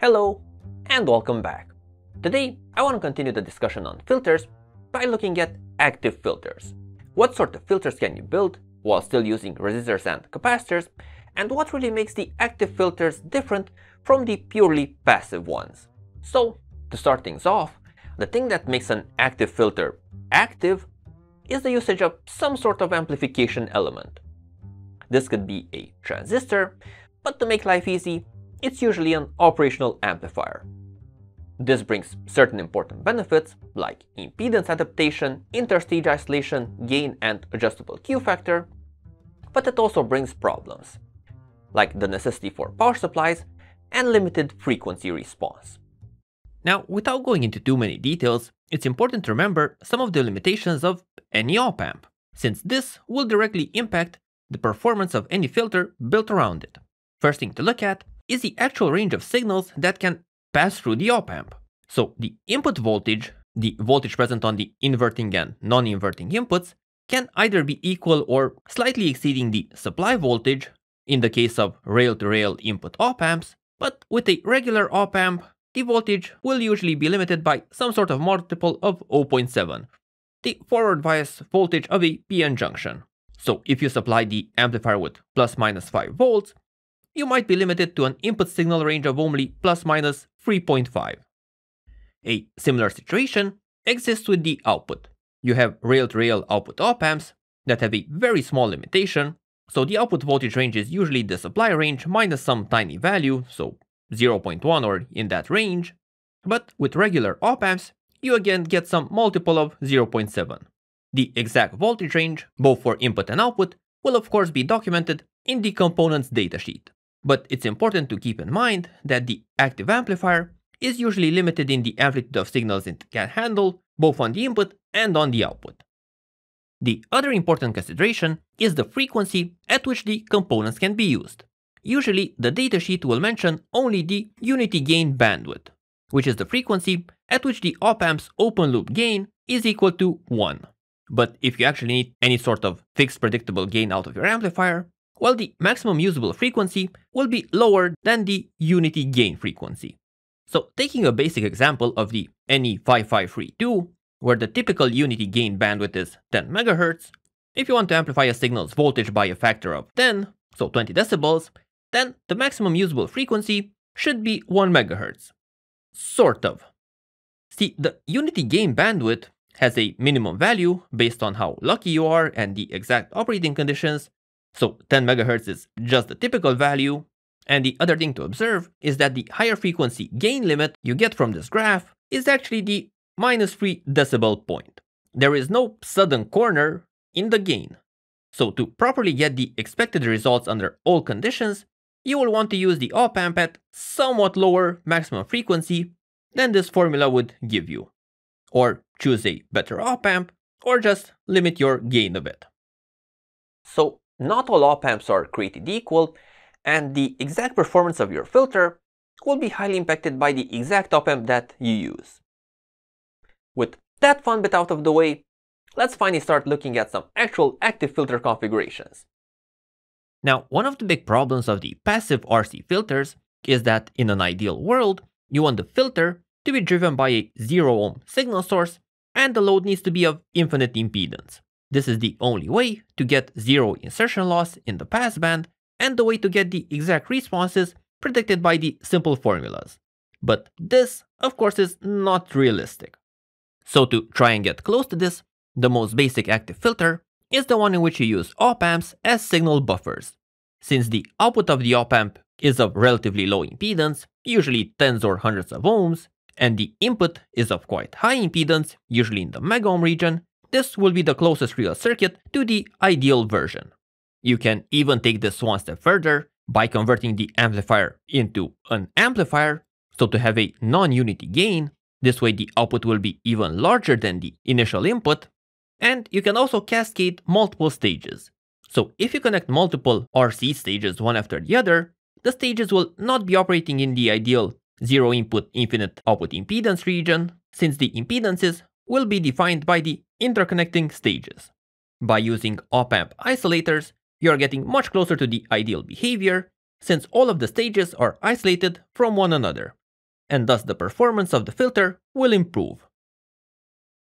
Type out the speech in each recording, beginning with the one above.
Hello and welcome back. Today I want to continue the discussion on filters by looking at active filters. What sort of filters can you build while still using resistors and capacitors and what really makes the active filters different from the purely passive ones. So to start things off, the thing that makes an active filter active is the usage of some sort of amplification element. This could be a transistor, but to make life easy, it's usually an operational amplifier. This brings certain important benefits like impedance adaptation, interstage isolation, gain and adjustable Q factor, but it also brings problems, like the necessity for power supplies and limited frequency response. Now, without going into too many details, it's important to remember some of the limitations of any op-amp, since this will directly impact the performance of any filter built around it. First thing to look at is the actual range of signals that can pass through the op-amp. So the input voltage, the voltage present on the inverting and non-inverting inputs, can either be equal or slightly exceeding the supply voltage in the case of rail-to-rail -rail input op-amps, but with a regular op-amp, the voltage will usually be limited by some sort of multiple of 0.7, the forward bias voltage of a PN junction. So if you supply the amplifier with plus minus 5 volts, you might be limited to an input signal range of only plus minus 3.5. A similar situation exists with the output. You have rail-to-rail -rail output op-amps that have a very small limitation, so the output voltage range is usually the supply range minus some tiny value, so 0.1 or in that range. But with regular op-amps, you again get some multiple of 0.7. The exact voltage range, both for input and output, will of course be documented in the component's datasheet. But it's important to keep in mind that the active amplifier is usually limited in the amplitude of signals it can handle, both on the input and on the output. The other important consideration is the frequency at which the components can be used. Usually, the datasheet will mention only the unity gain bandwidth, which is the frequency at which the op-amp's open loop gain is equal to 1. But if you actually need any sort of fixed predictable gain out of your amplifier, well, the maximum usable frequency will be lower than the unity gain frequency. So taking a basic example of the NE5532, where the typical unity gain bandwidth is 10 MHz, if you want to amplify a signal's voltage by a factor of 10, so 20 decibels, then the maximum usable frequency should be 1 MHz. Sort of. See, the unity gain bandwidth has a minimum value based on how lucky you are and the exact operating conditions, so 10 MHz is just the typical value. And the other thing to observe is that the higher frequency gain limit you get from this graph is actually the minus 3 decibel point. There is no sudden corner in the gain. So to properly get the expected results under all conditions, you will want to use the op-amp at somewhat lower maximum frequency than this formula would give you. Or choose a better op-amp, or just limit your gain a bit. So not all op-amps are created equal, and the exact performance of your filter will be highly impacted by the exact op-amp that you use. With that fun bit out of the way, let's finally start looking at some actual active filter configurations. Now, one of the big problems of the passive RC filters is that in an ideal world, you want the filter to be driven by a 0 ohm signal source and the load needs to be of infinite impedance. This is the only way to get zero insertion loss in the passband and the way to get the exact responses predicted by the simple formulas. But this, of course, is not realistic. So to try and get close to this, the most basic active filter is the one in which you use op-amps as signal buffers. Since the output of the op-amp is of relatively low impedance, usually tens or hundreds of ohms, and the input is of quite high impedance, usually in the megaohm region, this will be the closest real circuit to the ideal version. You can even take this one step further by converting the amplifier into an amplifier, so to have a non-unity gain, this way the output will be even larger than the initial input, and you can also cascade multiple stages. So if you connect multiple RC stages one after the other, the stages will not be operating in the ideal zero input infinite output impedance region, since the impedances will be defined by the interconnecting stages. By using op-amp isolators, you are getting much closer to the ideal behavior, since all of the stages are isolated from one another. and thus the performance of the filter will improve.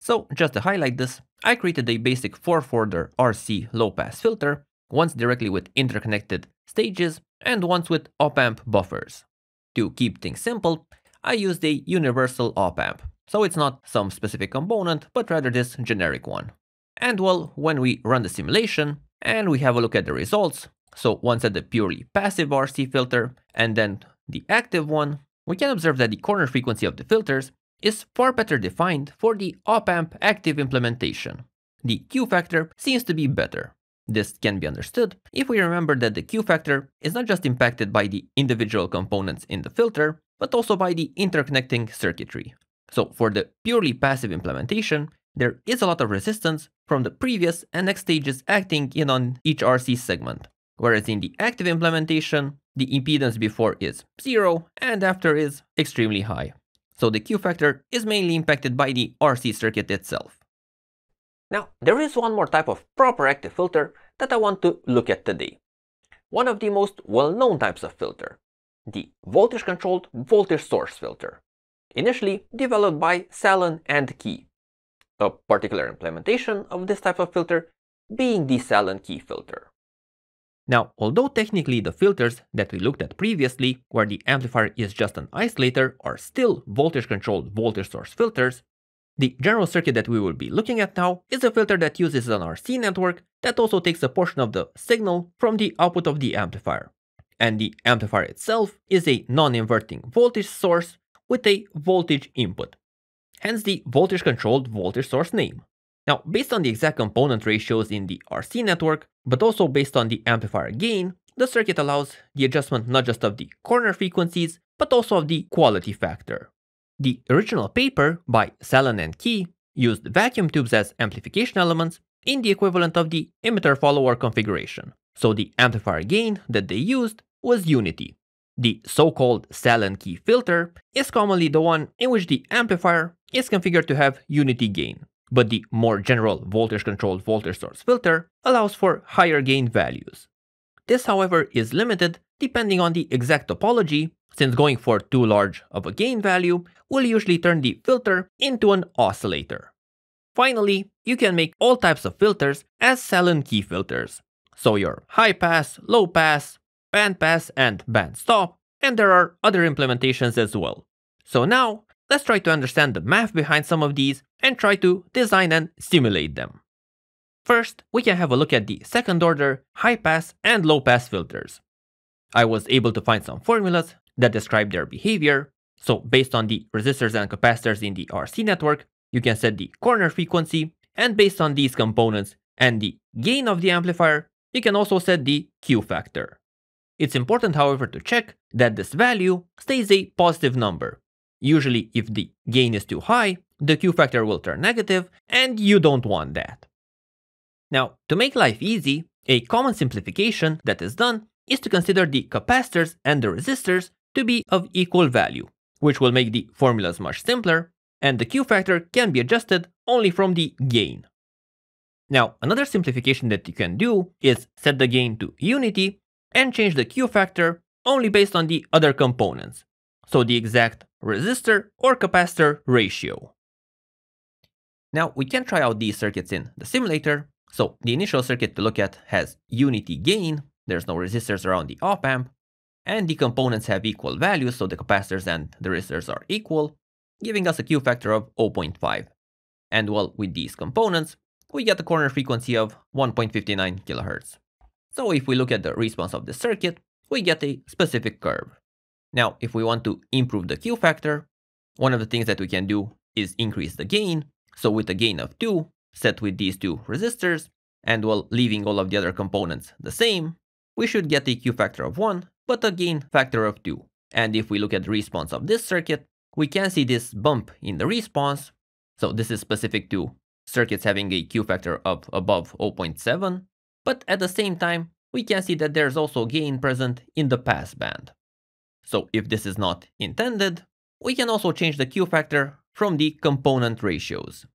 So just to highlight this, I created a basic 4-folder RC low-pass filter, once directly with interconnected stages and once with op-amp buffers. To keep things simple, I used a universal op-amp, so it's not some specific component, but rather this generic one. And well, when we run the simulation and we have a look at the results, so once at the purely passive RC filter and then the active one, we can observe that the corner frequency of the filters is far better defined for the op-amp active implementation. The Q factor seems to be better. This can be understood if we remember that the Q factor is not just impacted by the individual components in the filter, but also by the interconnecting circuitry. So for the purely passive implementation, there is a lot of resistance from the previous and next stages acting in on each RC segment. Whereas in the active implementation, the impedance before is zero and after is extremely high. So the Q factor is mainly impacted by the RC circuit itself. Now, there is one more type of proper active filter that I want to look at today. One of the most well-known types of filter, the voltage-controlled voltage source filter, initially developed by Sallen and Key. A particular implementation of this type of filter being the Sallen Key filter. Now, although technically the filters that we looked at previously, where the amplifier is just an isolator, are still voltage-controlled voltage source filters, the general circuit that we will be looking at now is a filter that uses an RC network that also takes a portion of the signal from the output of the amplifier. And the amplifier itself is a non-inverting voltage source with a voltage input. Hence the voltage-controlled voltage source name. Now, based on the exact component ratios in the RC network, but also based on the amplifier gain, the circuit allows the adjustment not just of the corner frequencies, but also of the quality factor. The original paper by Sallen and Key used vacuum tubes as amplification elements in the equivalent of the emitter follower configuration. So the amplifier gain that they used was unity. The so-called Sallen Key filter is commonly the one in which the amplifier is configured to have unity gain but the more general voltage-controlled voltage source filter allows for higher gain values. This, however, is limited depending on the exact topology, since going for too large of a gain value will usually turn the filter into an oscillator. Finally, you can make all types of filters as Sallen key filters. So your high pass, low pass, band pass, and band stop, and there are other implementations as well. So now, let's try to understand the math behind some of these and try to design and simulate them. First, we can have a look at the second order high pass and low pass filters. I was able to find some formulas that describe their behavior. So based on the resistors and capacitors in the RC network, you can set the corner frequency and based on these components and the gain of the amplifier, you can also set the Q factor. It's important however to check that this value stays a positive number. Usually if the gain is too high, the Q factor will turn negative, and you don't want that. Now, to make life easy, a common simplification that is done is to consider the capacitors and the resistors to be of equal value, which will make the formulas much simpler, and the Q factor can be adjusted only from the gain. Now, another simplification that you can do is set the gain to unity and change the Q factor only based on the other components, so the exact resistor or capacitor ratio. Now we can try out these circuits in the simulator. So the initial circuit to look at has unity gain, there's no resistors around the op amp, and the components have equal values, so the capacitors and the resistors are equal, giving us a Q factor of 0.5. And well, with these components, we get a corner frequency of 1.59 kHz. So if we look at the response of the circuit, we get a specific curve. Now, if we want to improve the Q factor, one of the things that we can do is increase the gain, so with a gain of 2, set with these two resistors, and while leaving all of the other components the same, we should get a Q factor of 1, but a gain factor of 2. And if we look at the response of this circuit, we can see this bump in the response. So this is specific to circuits having a Q factor of above 0.7. But at the same time, we can see that there's also gain present in the pass band. So if this is not intended, we can also change the Q factor from the component ratios.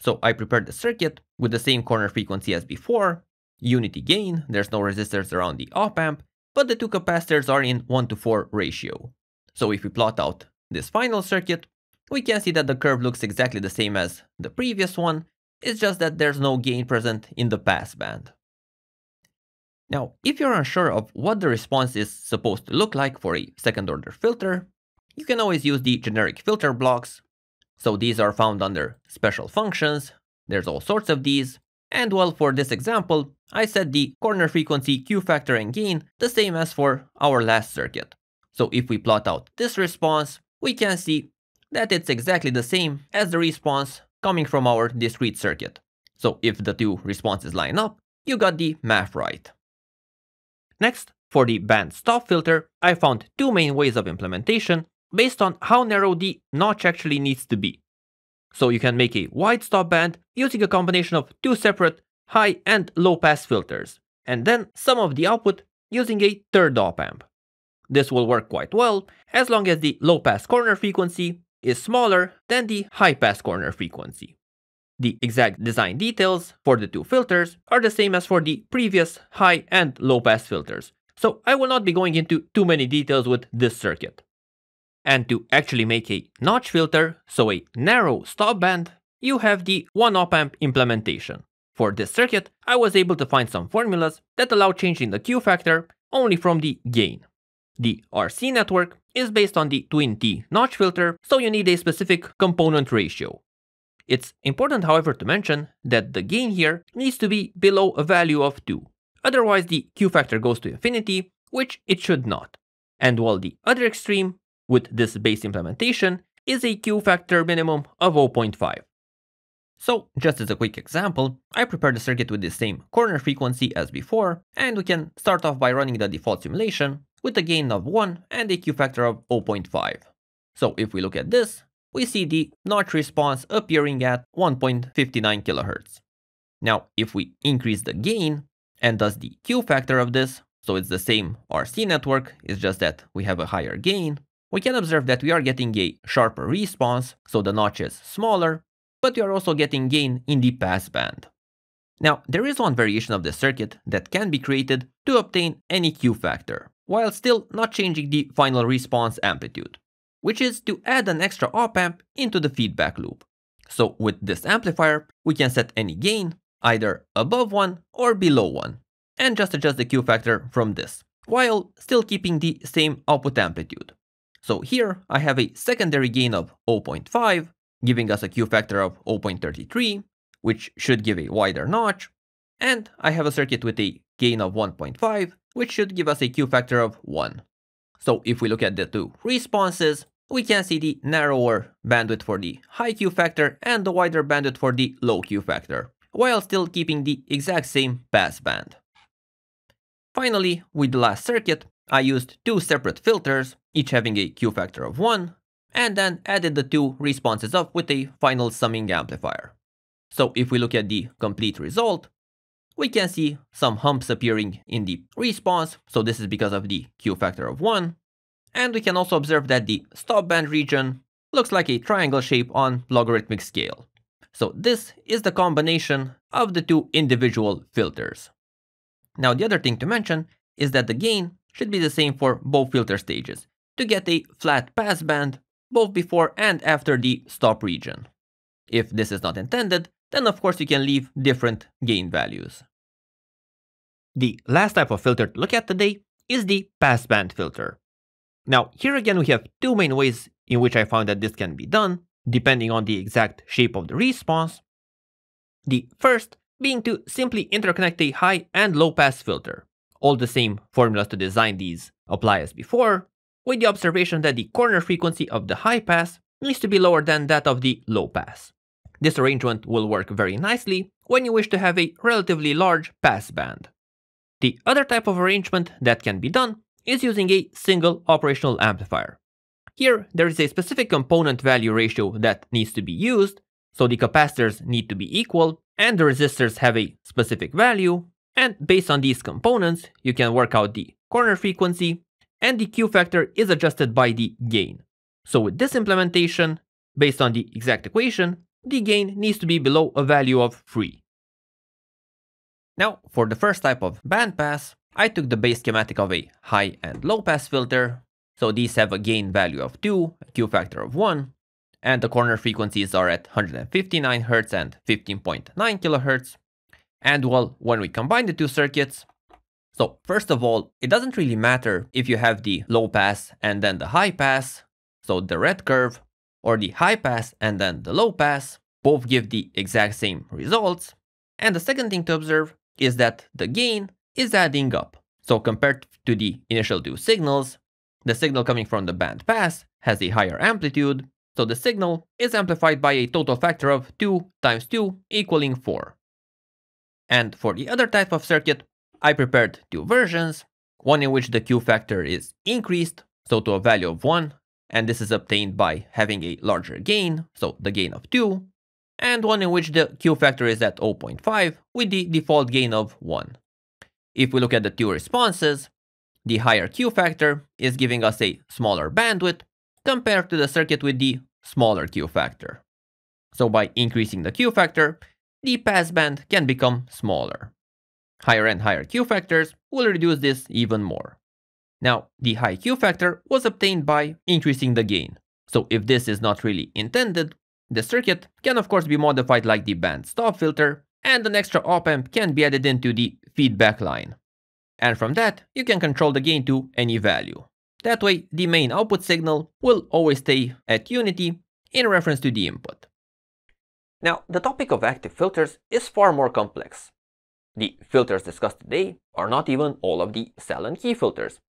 So I prepared the circuit with the same corner frequency as before, unity gain, there's no resistors around the op amp, but the two capacitors are in 1 to 4 ratio. So if we plot out this final circuit, we can see that the curve looks exactly the same as the previous one, it's just that there's no gain present in the passband. Now, if you're unsure of what the response is supposed to look like for a second order filter, you can always use the generic filter blocks. So these are found under special functions, there's all sorts of these, and well for this example, I set the corner frequency, Q factor and gain the same as for our last circuit. So if we plot out this response, we can see that it's exactly the same as the response coming from our discrete circuit. So if the two responses line up, you got the math right. Next, for the band stop filter, I found two main ways of implementation based on how narrow the notch actually needs to be. So you can make a wide stop band using a combination of two separate high and low pass filters, and then sum of the output using a third op amp. This will work quite well as long as the low pass corner frequency is smaller than the high pass corner frequency. The exact design details for the two filters are the same as for the previous high and low pass filters, so I will not be going into too many details with this circuit. And to actually make a notch filter, so a narrow stop band, you have the 1 op amp implementation. For this circuit, I was able to find some formulas that allow changing the Q factor only from the gain. The RC network is based on the twin T notch filter, so you need a specific component ratio. It's important however to mention that the gain here needs to be below a value of 2, otherwise the Q factor goes to infinity, which it should not. And while the other extreme, with this base implementation, is a Q factor minimum of 0.5. So, just as a quick example, I prepared the circuit with the same corner frequency as before, and we can start off by running the default simulation with a gain of 1 and a Q factor of 0.5. So if we look at this, we see the notch response appearing at 1.59 kHz. Now, if we increase the gain, and thus the Q factor of this, so it's the same RC network, it's just that we have a higher gain, we can observe that we are getting a sharper response, so the notch is smaller, but we are also getting gain in the passband. Now, there is one variation of the circuit that can be created to obtain any Q factor, while still not changing the final response amplitude, which is to add an extra op amp into the feedback loop. So with this amplifier, we can set any gain, either above 1 or below 1, and just adjust the Q factor from this, while still keeping the same output amplitude. So here I have a secondary gain of 0.5 giving us a Q factor of 0.33, which should give a wider notch, and I have a circuit with a gain of 1.5, which should give us a Q factor of 1. So if we look at the two responses, we can see the narrower bandwidth for the high Q factor and the wider bandwidth for the low Q factor, while still keeping the exact same pass band. Finally, with the last circuit, I used two separate filters, each having a Q factor of 1, and then added the two responses up with a final summing amplifier. So if we look at the complete result, we can see some humps appearing in the response, so this is because of the Q factor of 1, and we can also observe that the stop band region looks like a triangle shape on logarithmic scale. So this is the combination of the two individual filters. Now the other thing to mention is that the gain should be the same for both filter stages to get a flat passband both before and after the stop region. If this is not intended, then of course you can leave different gain values. The last type of filter to look at today is the passband filter. Now here again we have two main ways in which I found that this can be done, depending on the exact shape of the response. The first being to simply interconnect a high and low pass filter. All the same formulas to design these apply as before, with the observation that the corner frequency of the high pass needs to be lower than that of the low pass. This arrangement will work very nicely when you wish to have a relatively large pass band. The other type of arrangement that can be done is using a single operational amplifier. Here, there is a specific component value ratio that needs to be used, so the capacitors need to be equal and the resistors have a specific value, and based on these components, you can work out the corner frequency, and the Q factor is adjusted by the gain. So with this implementation, based on the exact equation, the gain needs to be below a value of 3. Now, for the first type of bandpass, I took the base schematic of a high and low pass filter, So these have a gain value of 2, a Q factor of 1, and the corner frequencies are at 159 Hz and 15.9 kHz. And well, when we combine the two circuits, so first of all, it doesn't really matter if you have the low pass and then the high pass, so the red curve, or the high pass and then the low pass, both give the exact same results. And the second thing to observe is that the gain is adding up. So compared to the initial two signals, the signal coming from the band pass has a higher amplitude, so the signal is amplified by a total factor of 2 times 2 equaling 4. And for the other type of circuit, I prepared two versions, one in which the Q factor is increased, so to a value of 1, and this is obtained by having a larger gain, so the gain of 2, and one in which the Q factor is at 0.5 with the default gain of 1. If we look at the two responses, the higher Q factor is giving us a smaller bandwidth compared to the circuit with the smaller Q factor. So by increasing the Q factor, the passband can become smaller. Higher and higher Q factors will reduce this even more. Now, the high Q factor was obtained by increasing the gain. So if this is not really intended, the circuit can of course be modified like the band stop filter, and an extra op-amp can be added into the feedback line. And from that, you can control the gain to any value. That way, the main output signal will always stay at unity in reference to the input. Now, the topic of active filters is far more complex. The filters discussed today are not even all of the Sallen and Key filters,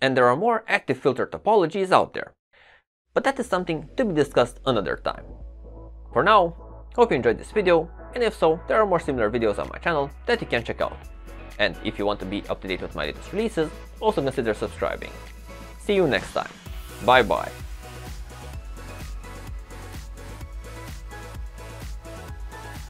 and there are more active filter topologies out there. But that is something to be discussed another time. For now, hope you enjoyed this video, and if so, there are more similar videos on my channel that you can check out. And if you want to be up to date with my latest releases, also consider subscribing. See you next time. Bye bye.